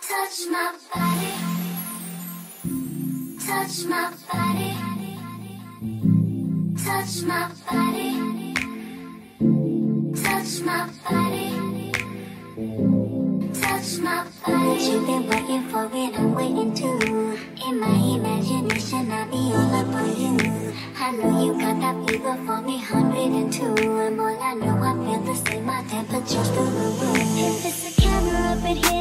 Touch my body. Touch my body. Touch my body. Touch my body. Touch my body. You've been waiting for it, I'm waiting too. In my imagination, I'll be all up on you. I know you got that fever for me, 102. And all I know, I feel the same, my temperature's through the roof. If it's a camera up in here.